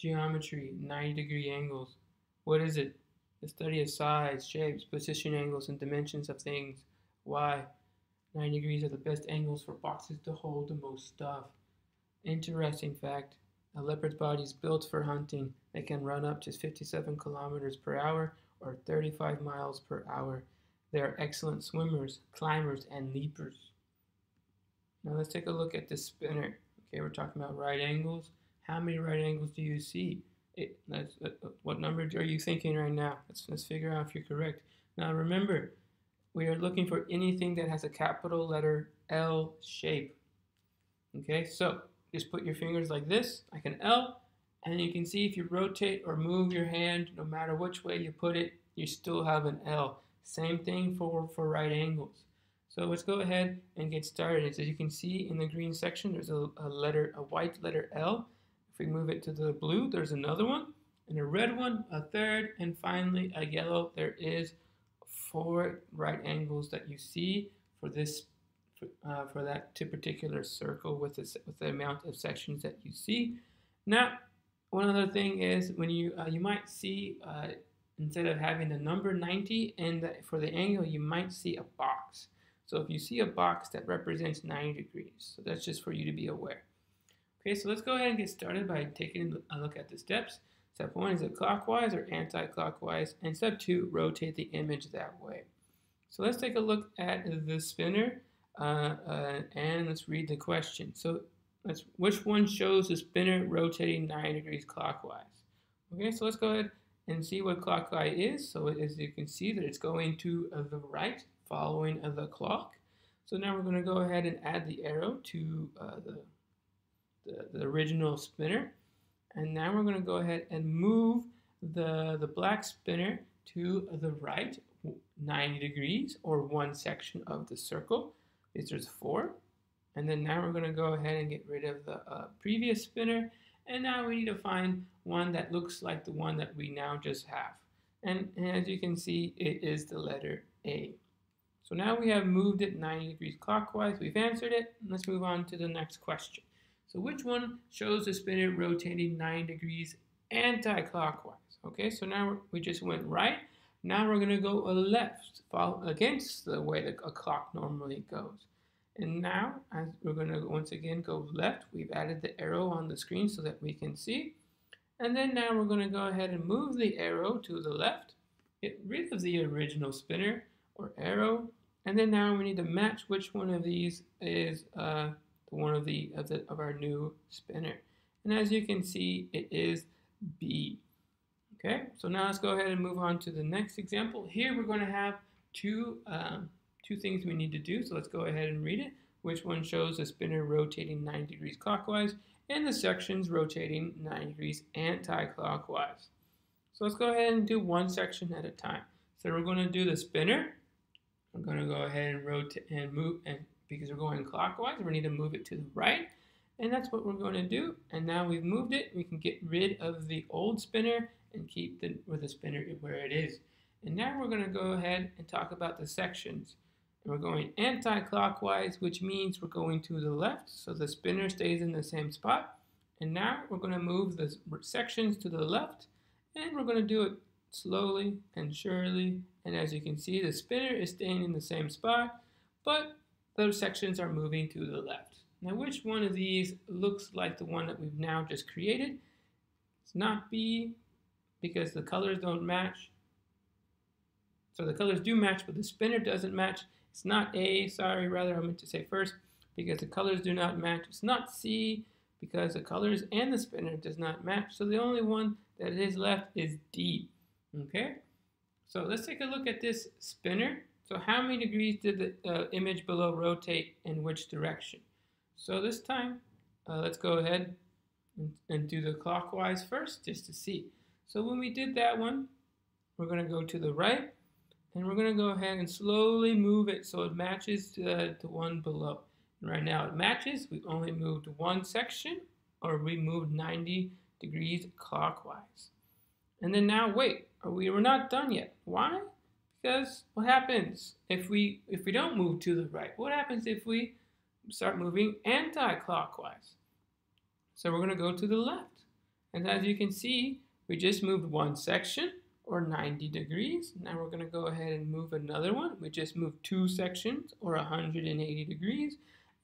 Geometry, 90 degree angles. What is it? The study of size, shapes, position angles, and dimensions of things. Why? 90 degrees are the best angles for boxes to hold the most stuff. Interesting fact, a leopard's body is built for hunting. They can run up to 57 kilometers per hour or 35 miles per hour. They are excellent swimmers, climbers, and leapers. Now let's take a look at the spinner. Okay, we're talking about right angles. How many right angles do you see? It, that's, uh, uh, what number are you thinking right now? Let's, let's figure out if you're correct. Now remember, we are looking for anything that has a capital letter L shape. Okay, so just put your fingers like this, like an L, and you can see if you rotate or move your hand, no matter which way you put it, you still have an L. Same thing for, for right angles. So let's go ahead and get started. As you can see in the green section, there's a, a letter, a white letter L. We move it to the blue, there's another one, and a red one, a third, and finally a yellow. There is four right angles that you see for this, for, uh, for that particular circle with, this, with the amount of sections that you see. Now, one other thing is when you uh, you might see uh, instead of having the number 90 and the, for the angle, you might see a box. So if you see a box that represents 90 degrees, so that's just for you to be aware. Okay, so let's go ahead and get started by taking a look at the steps. Step one is it clockwise or anti-clockwise, and step two, rotate the image that way. So let's take a look at the spinner, uh, uh, and let's read the question. So let's, which one shows the spinner rotating 90 degrees clockwise? Okay, so let's go ahead and see what clockwise is. So as you can see that it's going to the right, following the clock. So now we're going to go ahead and add the arrow to uh, the, the, the, original spinner. And now we're going to go ahead and move the, the black spinner to the right 90 degrees or one section of the circle. Because there's four. And then now we're going to go ahead and get rid of the uh, previous spinner. And now we need to find one that looks like the one that we now just have. And, and as you can see, it is the letter A. So now we have moved it 90 degrees clockwise. We've answered it. Let's move on to the next question. So which one shows the spinner rotating 9 degrees anti-clockwise? Okay, so now we just went right. Now we're going to go left, against the way that a clock normally goes. And now, as we're going to once again go left, we've added the arrow on the screen so that we can see. And then now we're going to go ahead and move the arrow to the left, get rid of the original spinner or arrow, and then now we need to match which one of these is uh, one of the of, the of our new spinner. And as you can see, it is B. Okay, so now let's go ahead and move on to the next example. Here we're going to have two, um, two things we need to do. So let's go ahead and read it. Which one shows the spinner rotating 90 degrees clockwise and the sections rotating 90 degrees anti-clockwise. So let's go ahead and do one section at a time. So we're going to do the spinner. We're going to go ahead and rotate and move, and because we're going clockwise, we need to move it to the right. And that's what we're going to do. And now we've moved it, we can get rid of the old spinner and keep the, with the spinner where it is. And now we're going to go ahead and talk about the sections. And we're going anti-clockwise, which means we're going to the left, so the spinner stays in the same spot. And now we're going to move the sections to the left, and we're going to do it slowly and surely. And as you can see, the spinner is staying in the same spot, but those sections are moving to the left. Now, which one of these looks like the one that we've now just created? It's not B because the colors don't match. So the colors do match, but the spinner doesn't match. It's not A, sorry, rather I meant to say first, because the colors do not match. It's not C, because the colors and the spinner does not match. So the only one that is left is D. Okay, so let's take a look at this spinner. So how many degrees did the uh, image below rotate in which direction? So this time, uh, let's go ahead and, and, do the clockwise first just to see. So when we did that one, we're going to go to the right and we're going to go ahead and slowly move it so it matches the, the one below. And right now it matches. We only moved one section or we moved 90 degrees clockwise. And then now wait, we were not done yet. Why? Because what happens if we if we don't move to the right? What happens if we start moving anti-clockwise? So we're going to go to the left. And as you can see, we just moved one section or 90 degrees. Now we're going to go ahead and move another one. We just moved two sections or 180 degrees.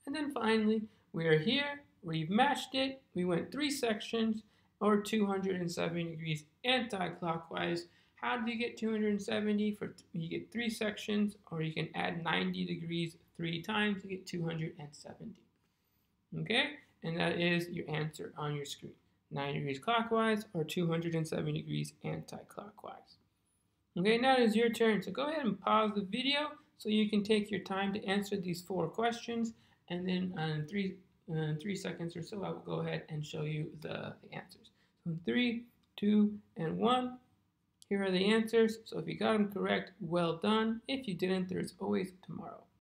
And then finally, we are here. We've matched it. We went three sections or 270 degrees anti-clockwise. How do you get 270? For You get three sections or you can add 90 degrees three times to get 270. Okay? And that is your answer on your screen. 90 degrees clockwise or 270 degrees anti-clockwise. Okay, now it is your turn. So go ahead and pause the video so you can take your time to answer these four questions. And then in three, uh, three seconds or so, I will go ahead and show you the, the answers. So in three, two, and one, here are the answers. So if you got them correct, well done. If you didn't, there's always tomorrow.